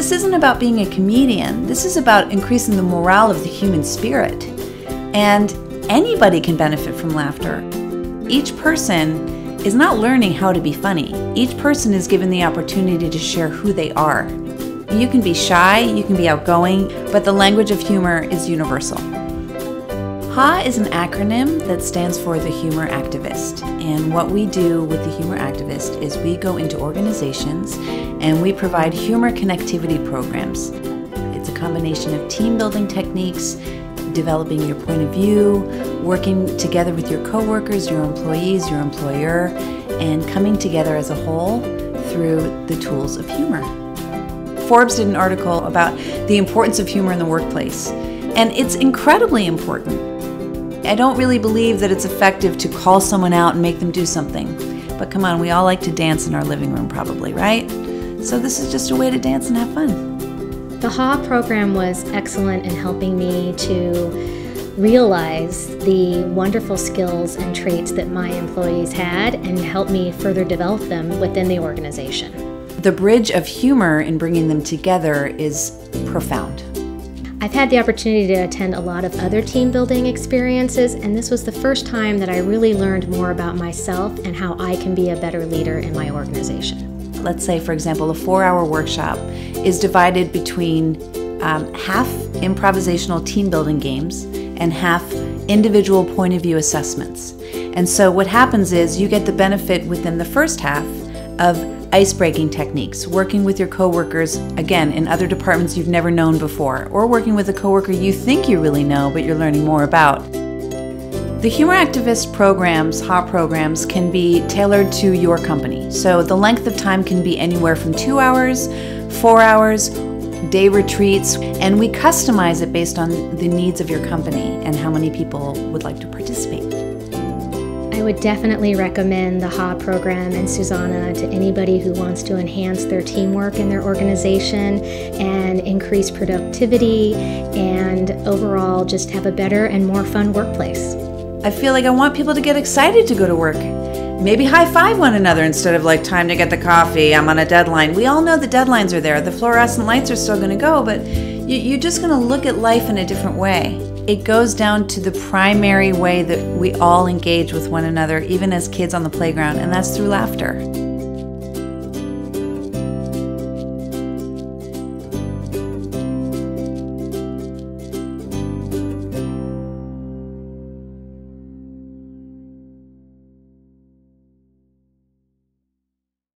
this isn't about being a comedian. This is about increasing the morale of the human spirit. And anybody can benefit from laughter. Each person is not learning how to be funny. Each person is given the opportunity to share who they are. You can be shy, you can be outgoing, but the language of humor is universal. HA is an acronym that stands for the Humor Activist. And what we do with the Humor Activist is we go into organizations and we provide humor connectivity programs. It's a combination of team building techniques, developing your point of view, working together with your coworkers, your employees, your employer, and coming together as a whole through the tools of humor. Forbes did an article about the importance of humor in the workplace, and it's incredibly important. I don't really believe that it's effective to call someone out and make them do something. But come on, we all like to dance in our living room, probably, right? So this is just a way to dance and have fun. The HA program was excellent in helping me to realize the wonderful skills and traits that my employees had and help me further develop them within the organization. The bridge of humor in bringing them together is profound. I've had the opportunity to attend a lot of other team building experiences, and this was the first time that I really learned more about myself and how I can be a better leader in my organization let's say, for example, a four hour workshop is divided between um, half improvisational team building games and half individual point of view assessments. And so what happens is you get the benefit within the first half of ice breaking techniques, working with your coworkers, again, in other departments you've never known before, or working with a coworker you think you really know but you're learning more about. The Humor Activist programs, HA programs, can be tailored to your company. So the length of time can be anywhere from two hours, four hours, day retreats, and we customize it based on the needs of your company and how many people would like to participate. I would definitely recommend the HA program and Susanna to anybody who wants to enhance their teamwork in their organization and increase productivity and overall just have a better and more fun workplace. I feel like I want people to get excited to go to work. Maybe high five one another instead of like, time to get the coffee, I'm on a deadline. We all know the deadlines are there. The fluorescent lights are still going to go, but you, are just going to look at life in a different way. It goes down to the primary way that we all engage with one another, even as kids on the playground, and that's through laughter.